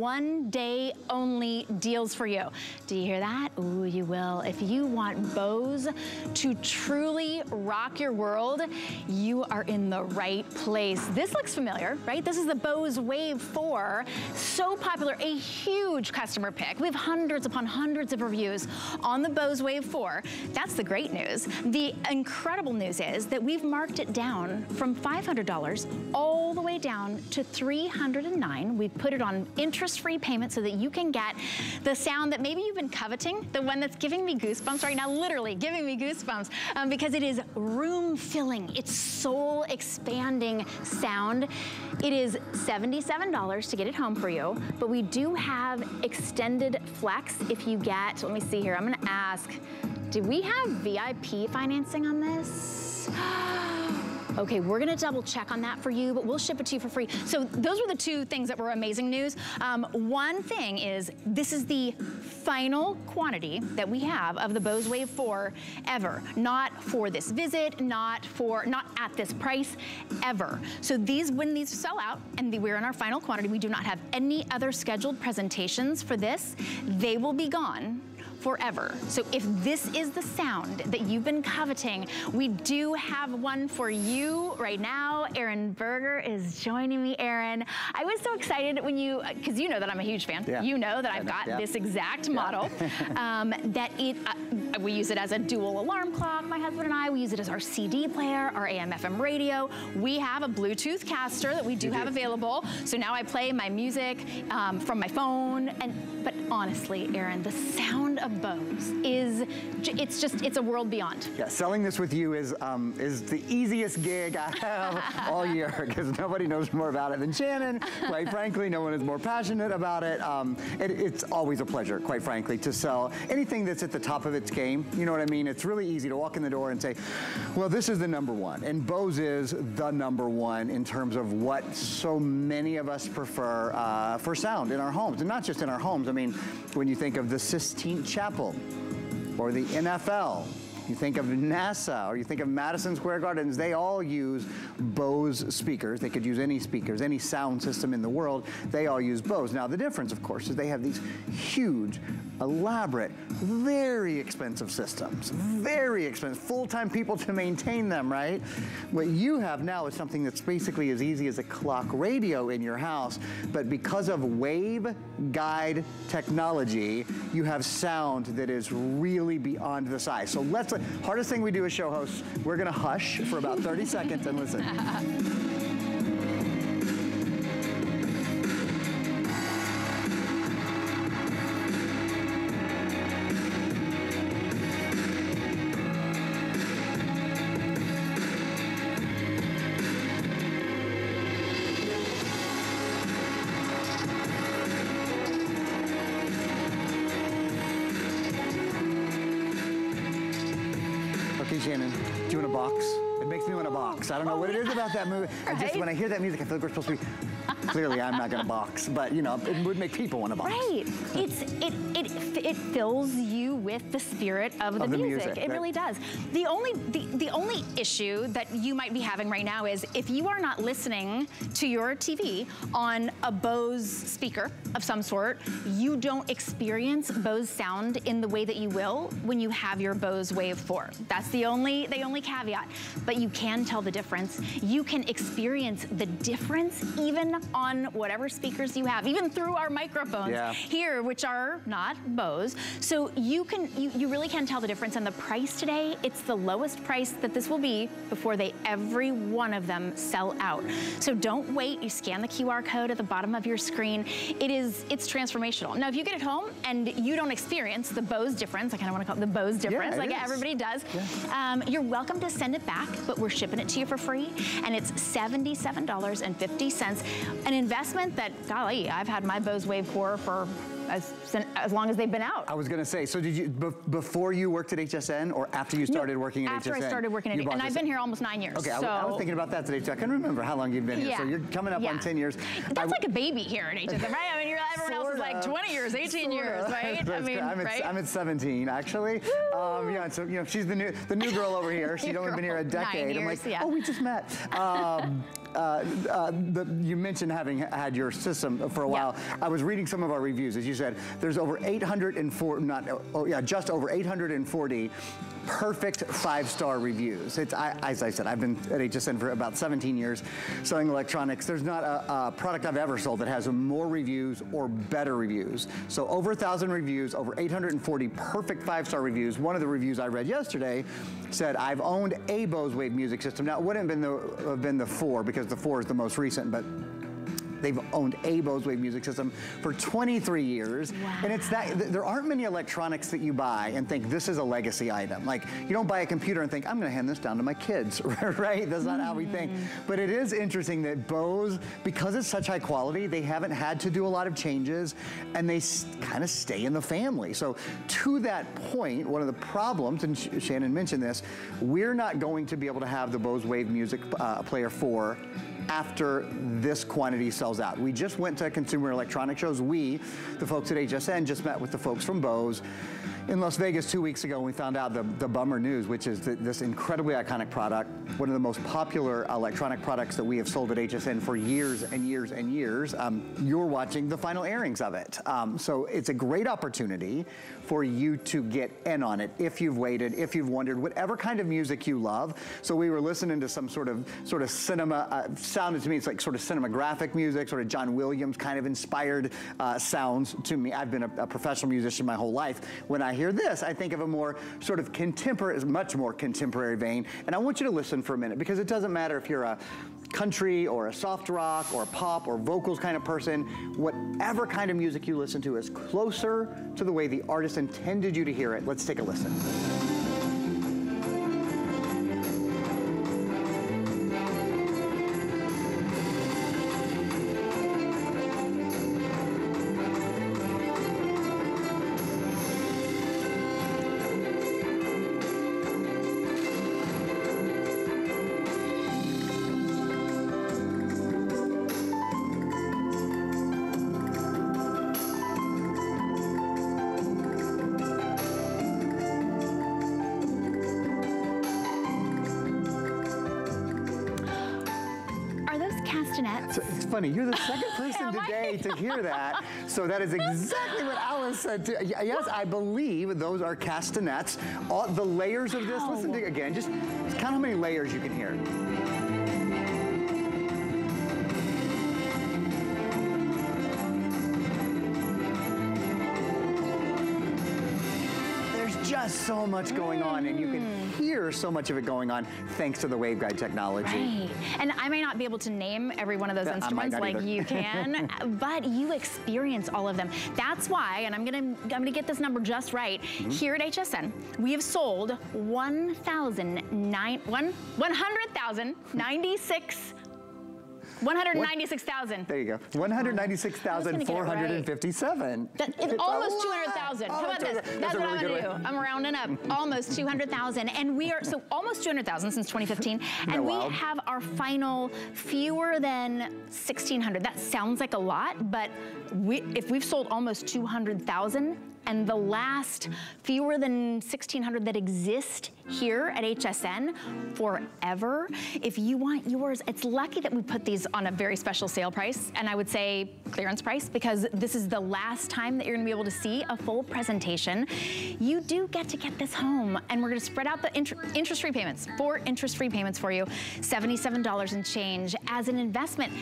one day only deals for you. Do you hear that? Ooh, you will. If you want Bose to truly rock your world, you are in the right place. This looks familiar, right? This is the Bose Wave 4. So popular, a huge customer pick. We have hundreds upon hundreds of reviews on the Bose Wave 4. That's the great news. The incredible news is that we've marked it down from $500 all the way down to 309. We've put it on interest-free payment so that you can get the sound that maybe you've been coveting, the one that's giving me goosebumps right now, literally giving me goosebumps, um, because it is room-filling, it's soul-expanding sound. It is $77 to get it home for you, but we do have extended flex if you get, let me see here, I'm gonna ask, do we have VIP financing on this? Okay, we're gonna double check on that for you, but we'll ship it to you for free. So those were the two things that were amazing news. Um, one thing is, this is the final quantity that we have of the Bose Wave 4 ever. Not for this visit, not for, not at this price, ever. So these, when these sell out, and we're in our final quantity, we do not have any other scheduled presentations for this, they will be gone forever. So if this is the sound that you've been coveting, we do have one for you right now. Aaron Berger is joining me, Aaron. I was so excited when you, because you know that I'm a huge fan. Yeah. You know that I've got yeah. this exact yeah. model, um, that it, uh, we use it as a dual alarm clock, my husband and I. We use it as our CD player, our AM FM radio. We have a Bluetooth caster that we do you have do. available. So now I play my music um, from my phone. And But honestly, Aaron, the sound of Bose is, it's just, it's a world beyond. Yeah, selling this with you is, um, is the easiest gig I have all year because nobody knows more about it than Shannon. Quite frankly, no one is more passionate about it. Um, it. It's always a pleasure, quite frankly, to sell anything that's at the top of its game. You know what I mean? It's really easy to walk in the door and say, well, this is the number one. And Bose is the number one in terms of what so many of us prefer uh, for sound in our homes. And not just in our homes. I mean, when you think of the Sistine Chapel or the NFL you think of NASA or you think of Madison Square Gardens, they all use Bose speakers. They could use any speakers, any sound system in the world. They all use Bose. Now the difference, of course, is they have these huge, elaborate, very expensive systems. Very expensive, full-time people to maintain them, right? What you have now is something that's basically as easy as a clock radio in your house, but because of waveguide technology, you have sound that is really beyond the size. So let's Hardest thing we do as show hosts, we're gonna hush for about 30 seconds and listen. what it is about that movie. I just, when I hear that music, I feel like we're supposed to be Clearly, I'm not gonna box, but you know, it would make people want to box. Right. It's it it it fills you with the spirit of the, of the music. music. It right. really does. The only the the only issue that you might be having right now is if you are not listening to your TV on a Bose speaker of some sort, you don't experience Bose sound in the way that you will when you have your Bose Wave 4. That's the only the only caveat. But you can tell the difference. You can experience the difference even on whatever speakers you have, even through our microphones yeah. here, which are not Bose. So you can, you, you really can tell the difference. And the price today, it's the lowest price that this will be before they, every one of them sell out. So don't wait, you scan the QR code at the bottom of your screen. It is, it's transformational. Now, if you get it home and you don't experience the Bose difference, I kind of want to call it the Bose difference, yeah, like is. everybody does, yeah. um, you're welcome to send it back, but we're shipping it to you for free. And it's $77.50 an investment that, golly, I've had my Bose Wave 4 for as, as long as they've been out. I was gonna say, so did you, before you worked at HSN or after you started no, working at after HSN? After I started working at HSN, and I've been here almost nine years. Okay, so. I, I, was thinking about that today too. I couldn't remember how long you've been here. Yeah. So you're coming up yeah. on 10 years. That's I, like a baby here at HSN, right? I mean, everyone else is like 20 years, 18 years, right? I mean, I'm at, right? I'm at 17 actually. Um, yeah, so you know she's the new the new girl over here. She's only been here a decade. I'm like, yeah. oh, we just met. Um, uh, uh, the, you mentioned having had your system for a while. Yeah. I was reading some of our reviews, as you said. There's over 804, not oh yeah, just over 840 perfect five-star reviews. It's I, as I said, I've been at HSN for about 17 years selling electronics. There's not a, a product I've ever sold that has more reviews or better reviews. So over a thousand reviews, over 840 perfect five-star reviews. One of the reviews I read yesterday said, "I've owned a Bose Wave music system." Now it wouldn't have been the have been the four because the four is the most recent, but They've owned a Bose Wave music system for 23 years. Wow. And it's that, th- there aren't many electronics that you buy and think this is a legacy item. Like you don't buy a computer and think, I'm gonna hand this down to my kids, right? That's not how we think. But it is interesting that Bose, because it's such high quality, they haven't had to do a lot of changes and they kind of stay in the family. So to that point, one of the problems, and Sh- Shannon mentioned this, we're not going to be able to have the Bose Wave Music uh, Player 4 after this quantity sells out. We just went to consumer electronic shows. We, the folks at HSN, just met with the folks from Bose in Las Vegas two weeks ago. and We found out the, the bummer news, which is that this incredibly iconic product, one of the most popular electronic products that we have sold at HSN for years and years and years. Um, you're watching the final airings of it. Um, so it's a great opportunity for you to get in on it if you've waited, if you've wondered, whatever kind of music you love. So we were listening to some sort of sort of cinema, uh, sounded to me, it's like sort of cinematographic music, sort of John Williams kind of inspired uh, sounds to me. I've been a, a professional musician my whole life. When I hear this, I think of a more sort of contemporary, much more contemporary vein. And I want you to listen for a minute because it doesn't matter if you're a country or a soft rock or pop or vocals kind of person, whatever kind of music you listen to is closer to the way the artist intended you to hear it. Let's take a listen. Funny, you're the second person today to hear that. So that is exactly what Alice said. To, yes, I believe those are castanets. All the layers of this, listen to again, just count how many layers you can hear. Just so much going on, and you can Mm. hear so much of it going on thanks to the waveguide technology. Right. And I may not be able to name every one of those might instruments like either. you can, but you experience all of them. That's why, and I'm gonna I'm gonna get this number just right. Mm-hmm. Here at HSN, we have sold 1,009 one- 100,096 196,000. There you go. 196,457. That, it's It's almost 200,000. How about this? that's That's, that's what really I'm gonna way. do. I'm rounding up. almost 200,000. And we are, so almost 200,000 since 2015. that And we wild? have our final fewer than 1,600. That sounds like a lot, but we, if we've sold almost 200,000, and the last fewer than 1,600 that exist here at HSN forever. If you want yours, it's lucky that we put these on a very special sale price, and I would say clearance price, because this is the last time that you're gonna be able to see a full presentation. You do get to get this home, and we're gonna spread out the inter- interest-free payments, four interest-free payments for you, $77 and change. As an investment,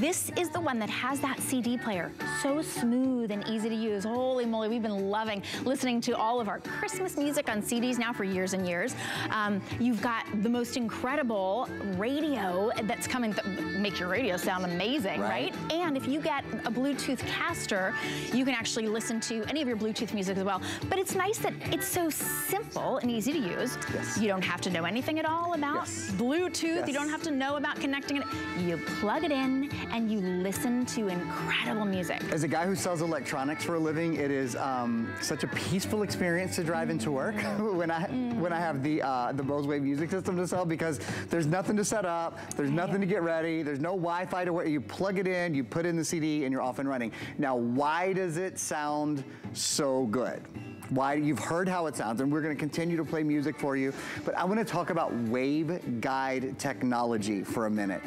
this is the one that has that CD player. So smooth and easy to use. Holy moly, we've been loving listening to all of our Christmas music on CDs now for years and years. Um, you've got the most incredible radio that's coming, th- make your radio sound amazing, Right. right? And if you get a Bluetooth caster, you can actually listen to any of your Bluetooth music as well. But it's nice that it's so simple and easy to use. Yes. You don't have to know anything at all about Yes. Bluetooth. Yes. You don't have to know about connecting it. You plug it in and you listen to incredible music. As a guy who sells electronics for a living, it is um, such a peaceful experience to drive into work when I when I have the uh, the Bose Wave music system to sell because there's nothing to set up, there's nothing to get ready, there's no Wi-Fi to where you plug it in, you put in the CD, and you're off and running. Now, why does it sound so good? Why you've heard how it sounds and we're going to continue to play music for you but I want to talk about waveguide technology for a minute.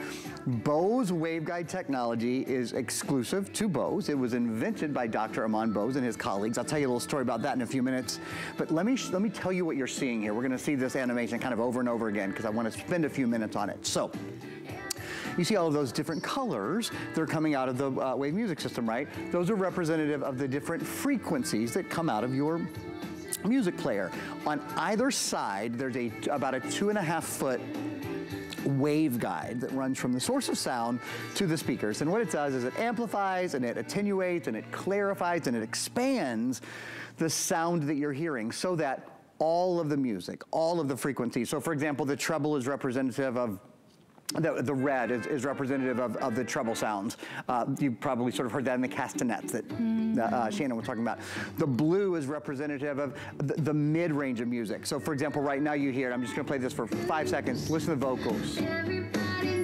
Bose waveguide technology is exclusive to Bose. It was invented by Dr. Amar Bose and his colleagues. I'll tell you a little story about that in a few minutes but let me let me tell you what you're seeing here. We're going to see this animation kind of over and over again because I want to spend a few minutes on it. So you see all of those different colors that are coming out of the uh, wave music system, right? Those are representative of the different frequencies that come out of your music player. On either side, there's a about a two and a half foot waveguide that runs from the source of sound to the speakers. And what it does is it amplifies and it attenuates and it clarifies and it expands the sound that you're hearing so that all of the music, all of the frequencies. So for example, the treble is representative of the, the red is, is representative of, of, the treble sounds. Uh, you probably sort of heard that in the castanets that mm. uh, Shannon was talking about. The blue is representative of the, the mid-range of music. So for example, right now you hear it. I'm just gonna play this for five seconds. Listen to the vocals.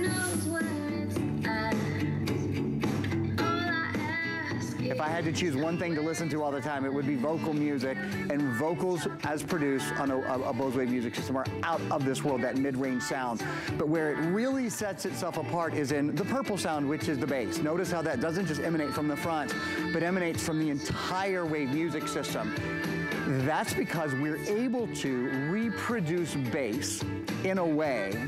If I had to choose one thing to listen to all the time, it would be vocal music. And vocals, as produced on a, a, a Bose Wave music system, are out of this world, that mid-range sound. But where it really sets itself apart is in the purple sound, which is the bass. Notice how that doesn't just emanate from the front, but emanates from the entire wave music system. That's because we're able to reproduce bass in a way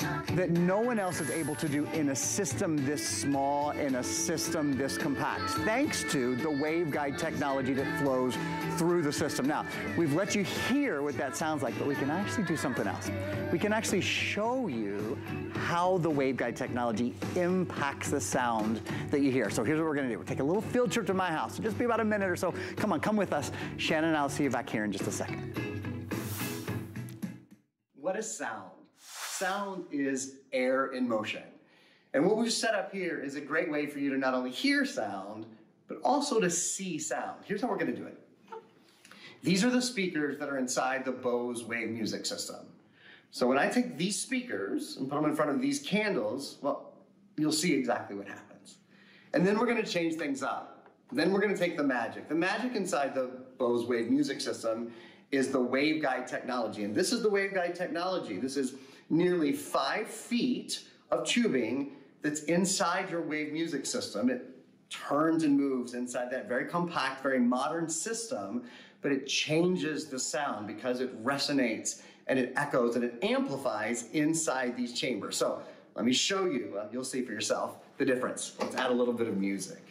that no one else is able to do in a system this small, in a system this compact, thanks to the waveguide technology that flows through the system. Now, we've let you hear what that sounds like, but we can actually do something else. We can actually show you how the waveguide technology impacts the sound that you hear. So here's what we're gonna do. We'll take a little field trip to my house. It'll just be about a minute or so. Come on, come with us. Shannon I'll see you back here in just a second. What is sound? Sound is air in motion. And what we've set up here is a great way for you to not only hear sound, but also to see sound. Here's how we're gonna do it. These are the speakers that are inside the Bose Wave music system. So when I take these speakers and put them in front of these candles, well, you'll see exactly what happens. And then we're gonna change things up. Then we're gonna take the magic. The magic inside the Bose Wave music system is the waveguide technology. And this is the waveguide technology. This is nearly five feet of tubing that's inside your wave music system. It turns and moves inside that very compact, very modern system, but it changes the sound because it resonates and it echoes and it amplifies inside these chambers. So let me show you, uh, you'll see for yourself the difference. Let's add a little bit of music.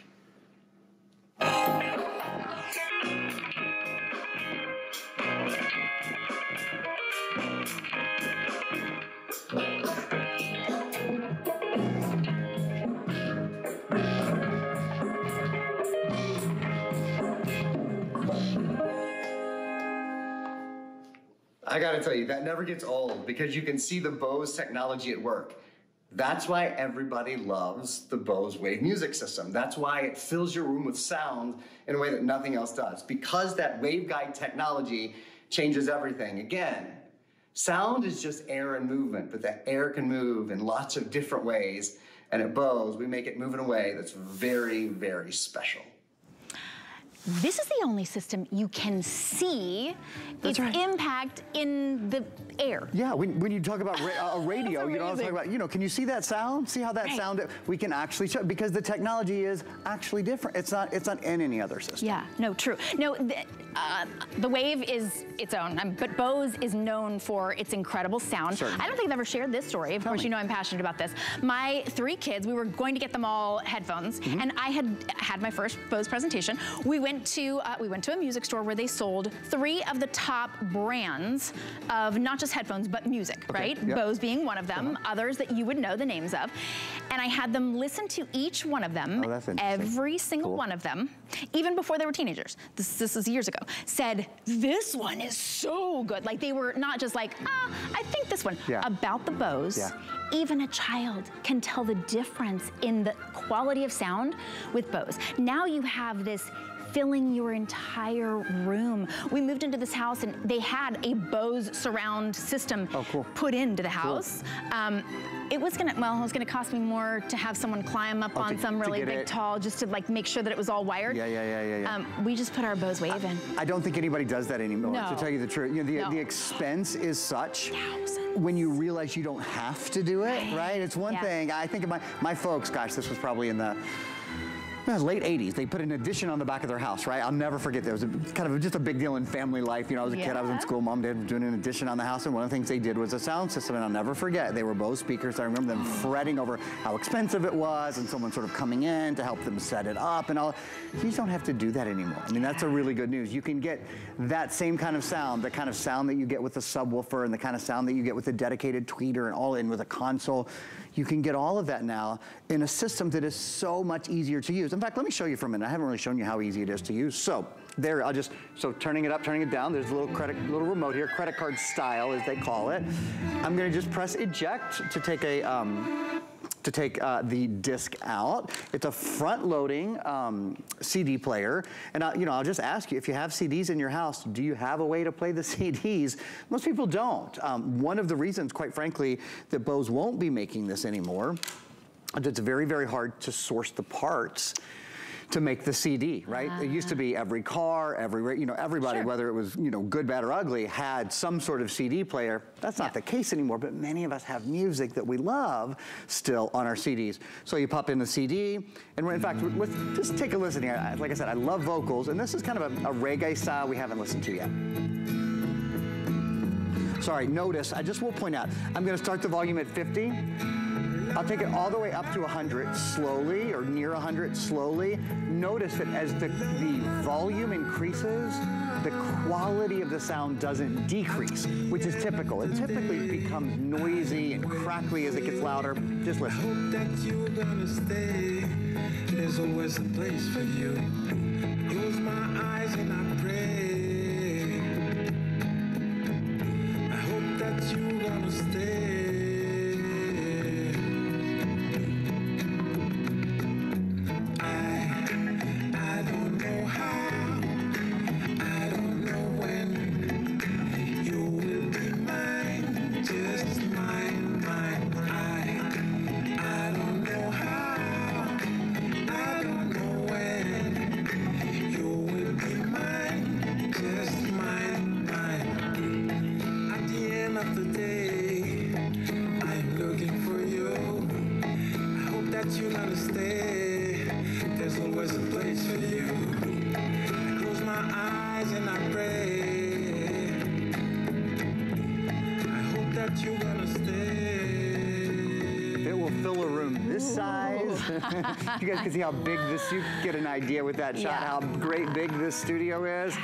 I gotta tell you, that never gets old because you can see the Bose technology at work. That's why everybody loves the Bose Wave music system. That's why it fills your room with sound in a way that nothing else does. Because that waveguide technology changes everything. Again, sound is just air and movement, but that air can move in lots of different ways. And at Bose, we make it move in a way that's very, very special. This is the only system you can see That's its right. impact in the air. Yeah, when, when you talk about ra a radio, you don't talk about, you know, can you see that sound? See how that right. sound, we can actually show, because the technology is actually different. It's not, it's not in any other system. Yeah, no, true. No, the, uh, the Wave is its own, um, but Bose is known for its incredible sound. Certainly. I don't think I've ever shared this story. Of Tell course, me. you know I'm passionate about this. My three kids, we were going to get them all headphones, mm -hmm. and I had had my first Bose presentation. We went went to uh, we went to a music store where they sold three of the top brands of not just headphones but music, okay. right? Yep. Bose being one of them, uh -huh. others that you would know the names of, and I had them listen to each one of them, oh, every single cool. one of them, even before they were teenagers. This this is years ago. Said this one is so good. Like they were not just like ah, I think this one yeah. about the Bose. Yeah. Even a child can tell the difference in the quality of sound with Bose. Now you have this filling your entire room. We moved into this house and they had a Bose surround system oh, cool. put into the house. Cool. Um, it was gonna, well, it was gonna cost me more to have someone climb up on some really big it. tall, just to like make sure that it was all wired. Yeah, yeah, yeah, yeah. yeah. Um, we just put our Bose Wave in. I don't think anybody does that anymore, no. to tell you the truth. You know, the, no. the expense is such. Thousands. When you realize you don't have to do it, right? right? It's one yeah. thing. I think of my, my folks, gosh, this was probably in the late 80s. They put an addition on the back of their house, right? I'll never forget that. It was a, kind of just a big deal in family life. You know, I was a yeah. kid, I was in school, mom dad was doing an addition on the house, and one of the things they did was a sound system, and I'll never forget. They were Bose speakers. I remember them mm. fretting over how expensive it was, and someone sort of coming in to help them set it up and all. You just don't have to do that anymore. I mean, that's a really good news. You can get that same kind of sound, the kind of sound that you get with a subwoofer, and the kind of sound that you get with a dedicated tweeter, and all in with a console. You can get all of that now in a system that is so much easier to use. In fact, let me show you for a minute. I haven't really shown you how easy it is to use. So there, I'll just, so turning it up, turning it down, there's a little credit, little remote here, credit card style as they call it. I'm gonna just press eject to take a, um, to take uh, the disc out. It's a front-loading um, CD player. And, I, you know, I'll just ask you, if you have CDs in your house, do you have a way to play the CDs? Most people don't. Um, one of the reasons, quite frankly, that Bose won't be making this anymore, it's very, very hard to source the parts to make the CD, right? Uh. It used to be every car, every, you know, everybody, sure. whether it was, you know, good, bad, or ugly, had some sort of CD player. That's not yeah. the case anymore, but many of us have music that we love still on our CDs. So you pop in the CD, and in fact, let's just take a listen here. Like I said, I love vocals, and this is kind of a, a reggae style we haven't listened to yet. Sorry, notice, I just will point out, I'm gonna start the volume at 50, I'll take it all the way up to 100 slowly or near 100 slowly. Notice that as the, the volume increases, the quality of the sound doesn't decrease, which is typical. It typically becomes noisy and crackly as it gets louder. Just listen. There's always a place for you. Close my eyes and I pray. I hope that you're gonna stay. You guys can see how big this, you get an idea with that shot, yeah. how great big this studio is.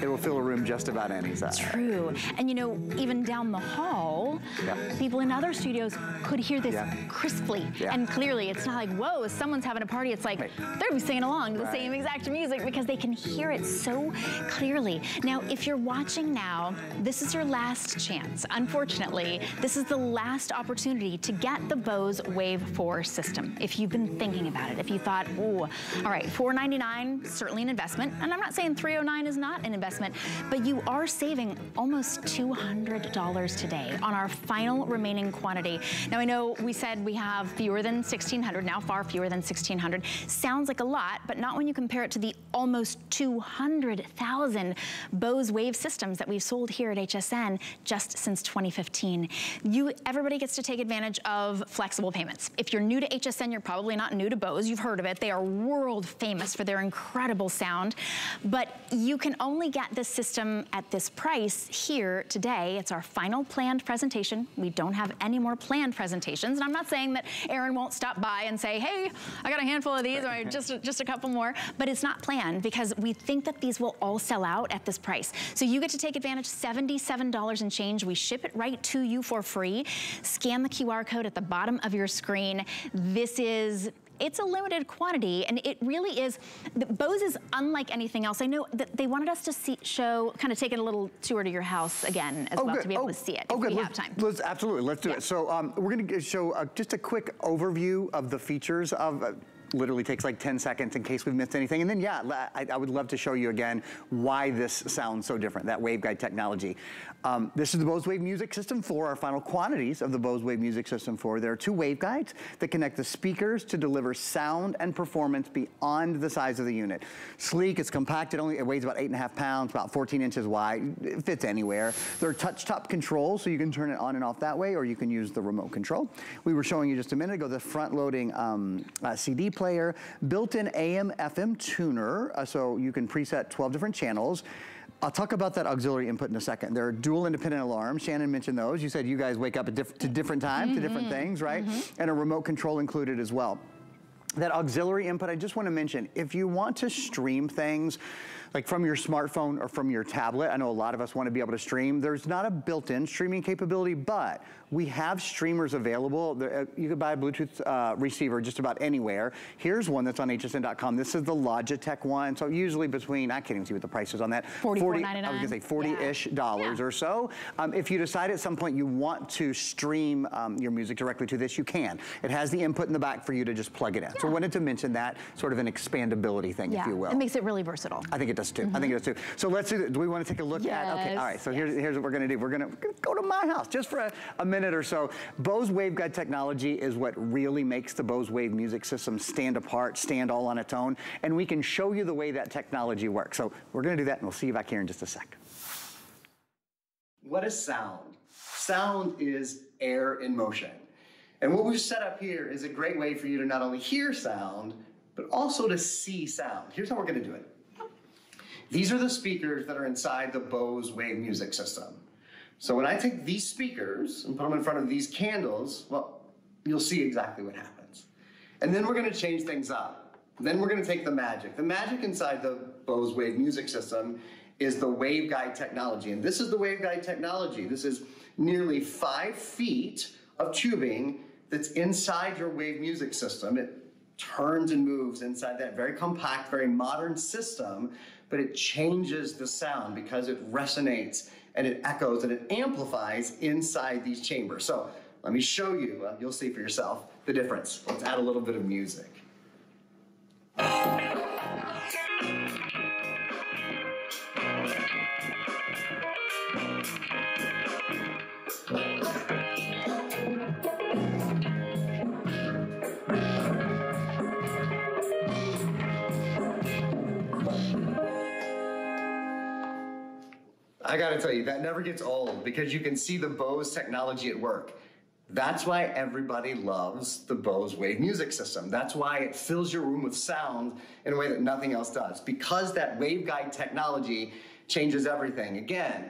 It will fill a room just about any size. True. And you know, even down the hall, yeah. people in other studios could hear this yeah. crisply yeah. and clearly. It's not like, whoa, someone's having a party. It's like, they're be singing along to the right. same exact music because they can hear it so clearly. Now, if you're watching now, this is your last chance. Unfortunately, this is the last opportunity to get the Bose Wave 4 system. If you've been thinking about it, if you thought, ooh, all right, 499, certainly an investment. And I'm not saying 309 is not an investment, but you are saving almost $200 today on our final remaining quantity. Now I know we said we have fewer than 1,600, now far fewer than 1,600. Sounds like a lot, but not when you compare it to the almost 200,000 Bose Wave systems that we've sold here at HSN just since 2015. You, everybody gets to take advantage of flexible payments. If you're new to HSN, you're probably not new to Bose. You've heard of it. They are world famous for their incredible sound, but you can only get this system at this price here today. It's our final planned presentation. We don't have any more planned presentations. And I'm not saying that Aaron won't stop by and say, hey, I got a handful of these or just, just a couple more, but it's not planned because we think that these will all sell out at this price. So you get to take advantage, $77 and change. We ship it right to you for free. Scan the QR code at the bottom of your screen. This is it's a limited quantity and it really is, the Bose is unlike anything else. I know that they wanted us to see, show, kind of take a little tour to your house again as oh, well good. to be able oh, to see it oh, good. we let's, have time. Let's, absolutely, let's do yeah. it. So um, we're gonna show uh, just a quick overview of the features of, uh, literally takes like 10 seconds in case we've missed anything. And then yeah, I, I would love to show you again why this sounds so different, that waveguide technology. Um, this is the Bose Wave Music System 4, our final quantities of the Bose Wave Music System 4. There are two waveguides that connect the speakers to deliver sound and performance beyond the size of the unit. Sleek, it's compact, it only it weighs about eight and a half pounds, about 14 inches wide, it fits anywhere. There are touch top controls, so you can turn it on and off that way, or you can use the remote control. We were showing you just a minute ago the front loading um, uh, CD player, built-in AM FM tuner, uh, so you can preset 12 different channels. I'll talk about that auxiliary input in a second. There are dual independent alarms. Shannon mentioned those. You said you guys wake up at diff to different times, mm -hmm. to different mm-hmm. things, right? Mm -hmm. And a remote control included as well. That auxiliary input, I just want to mention, if you want to stream things, like from your smartphone or from your tablet. I know a lot of us want to be able to stream. There's not a built-in streaming capability, but we have streamers available. Uh, you could buy a Bluetooth uh, receiver just about anywhere. Here's one that's on hsn.com. This is the Logitech one. So usually between, I can't even see what the price is on that. 40, I was gonna say 40-ish yeah. dollars yeah. or so. Um, if you decide at some point you want to stream um, your music directly to this, you can. It has the input in the back for you to just plug it in. Yeah. So I wanted to mention that sort of an expandability thing, if you will. It makes it really versatile. I think it does too. Mm -hmm. I think it does too. So let's do, do we want to take a look yes. at, okay, all right, so yes. here's, here's what we're gonna do. We're gonna, we're gonna go to my house just for a, a minute or so. Bose waveguide technology is what really makes the Bose Wave music system stand apart, stand all on its own, and we can show you the way that technology works. So we're gonna do that and we'll see you back here in just a sec. What is sound? Sound is air in motion. And what we've set up here is a great way for you to not only hear sound, but also to see sound. Here's how we're gonna do it. These are the speakers that are inside the Bose Wave music system. So when I take these speakers and put them in front of these candles, well, you'll see exactly what happens. And then we're gonna change things up. Then we're gonna take the magic. The magic inside the Bose Wave music system is the waveguide technology. And this is the waveguide technology. This is nearly five feet of tubing that's inside your wave music system. It turns and moves inside that very compact, very modern system but it changes the sound because it resonates and it echoes and it amplifies inside these chambers. So let me show you, uh, you'll see for yourself the difference. Let's add a little bit of music. I gotta tell you, that never gets old because you can see the Bose technology at work. That's why everybody loves the Bose Wave music system. That's why it fills your room with sound in a way that nothing else does. Because that waveguide technology changes everything. Again,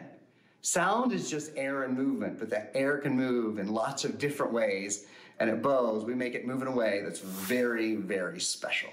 sound is just air and movement, but that air can move in lots of different ways. And at Bose, we make it move in a way that's very, very special.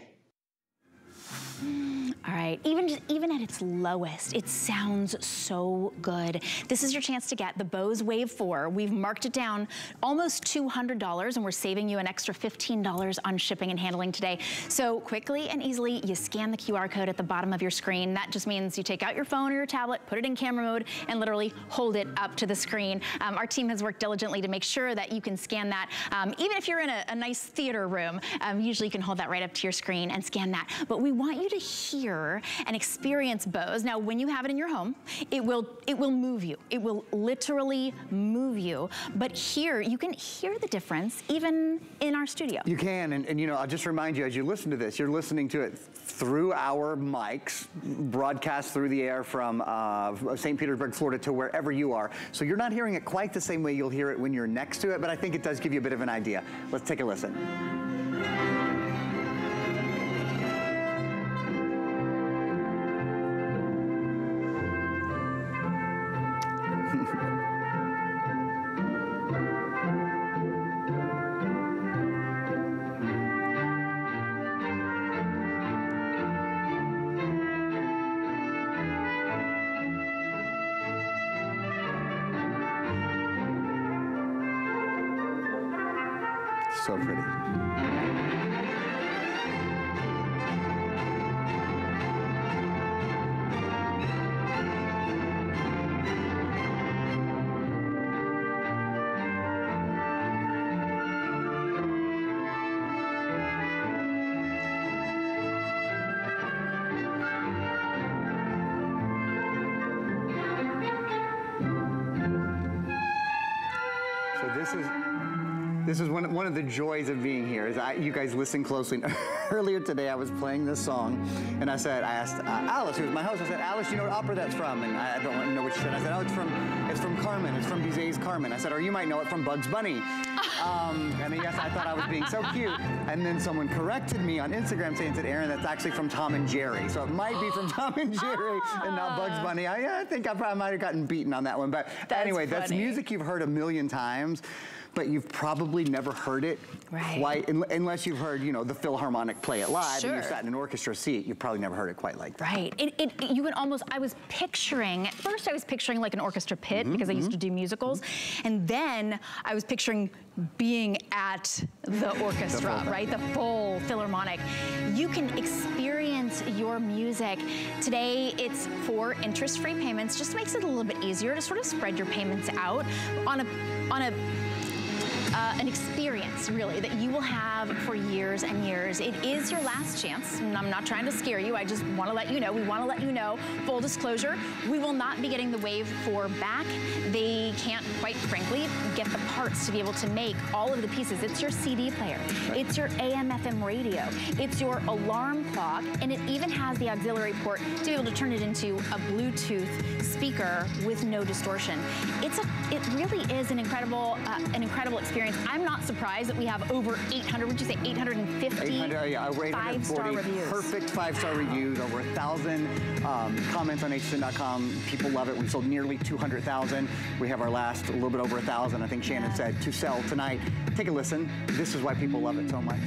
All right, even, even at its lowest, it sounds so good. This is your chance to get the Bose Wave 4. We've marked it down almost $200 and we're saving you an extra $15 on shipping and handling today. So quickly and easily, you scan the QR code at the bottom of your screen. That just means you take out your phone or your tablet, put it in camera mode, and literally hold it up to the screen. Um, our team has worked diligently to make sure that you can scan that. Um, even if you're in a, a nice theater room, um, usually you can hold that right up to your screen and scan that. But we want you to hear hear and experience Bose. Now, when you have it in your home, it will, it will move you. It will literally move you. But here, you can hear the difference even in our studio. You can, and, and you know, I'll just remind you, as you listen to this, you're listening to it through our mics, broadcast through the air from uh, St. Petersburg, Florida to wherever you are. So you're not hearing it quite the same way you'll hear it when you're next to it, but I think it does give you a bit of an idea. Let's take a listen. So pretty. One, of the joys of being here. Is I, you guys listen closely. Earlier today, I was playing this song, and I said, I asked uh, Alice, who's my host, I said, Alice, you know what opera that's from? And I don't want to know what she said. I said, Oh, it's from it's from Carmen. It's from Bizet's Carmen. I said, Or you might know it from Bugs Bunny. Um, and yes, I thought I was being so cute. And then someone corrected me on Instagram saying, said, Aaron, that's actually from Tom and Jerry. So it might be from Tom and Jerry and not Bugs Bunny. I, I think I probably might have gotten beaten on that one. But That's anyway, that's music you've heard a million times. But you've probably never heard it Right. quite, un- unless you've heard, you know, the Philharmonic play it live and Sure. you sat in an orchestra seat. You've probably never heard it quite like that. Right. It, it, you would almost, I was picturing, at first I was picturing like an orchestra pit Mm-hmm, because I used to do musicals. And then I was picturing being at the orchestra, full- right? The full Philharmonic. You can experience your music. Today it's for interest-free payments, just makes it a little bit easier to sort of spread your payments out on a, on a uh, an experience, really, that you will have for years and years. It is your last chance, and I'm not trying to scare you. I just want to let you know. We want to let you know, full disclosure, we will not be getting the Wave 4 back. They can't, quite frankly, get the parts to be able to make all of the pieces. It's your CD player, it's your AM FM radio, it's your alarm clock, and it even has the auxiliary port to be able to turn it into a Bluetooth speaker with no distortion. It's a, it really is an incredible, uh, an incredible experience. I'm not surprised that we have over 800. Would you say 850 800, yeah, five-star reviews? perfect five-star reviews, over a thousand um, comments on hsn.com. People love it. We sold nearly 200,000. We have our last a little bit over a thousand. I think Shannon Yeah. said to sell tonight. Take a listen. This is why people love it so much.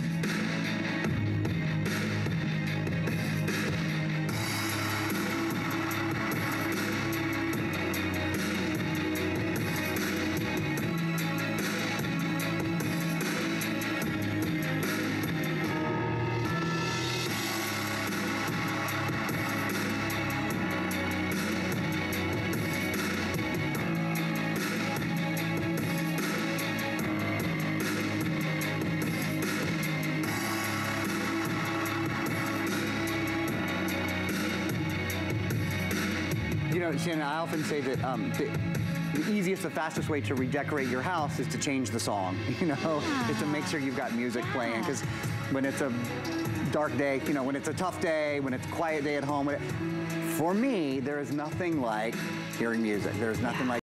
Know, Shannon, I often say that um, the, the easiest, the fastest way to redecorate your house is to change the song. You know, is to make sure you've got music playing. Because when it's a dark day, you know, when it's a tough day, when it's a quiet day at home, when it- for me, there is nothing like hearing music. There's nothing Yeah. like